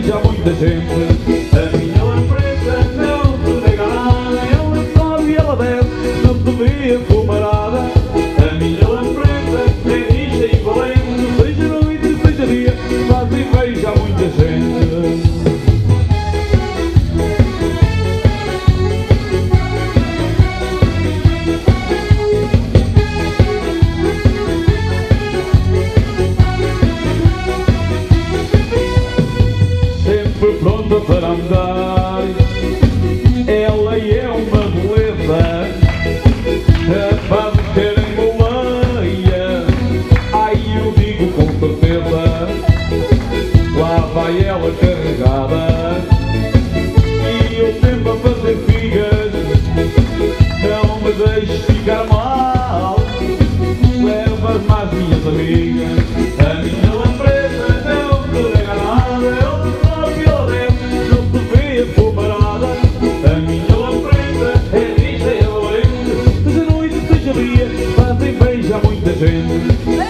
Já muita gente para andar. Ela é uma beleza, a de ter moleia. Ai, eu digo com certeza, lá vai ela carregada. E eu sempre a fazer figas, não me deixes ficar mal. Leva as mais minhas amigas. mój dym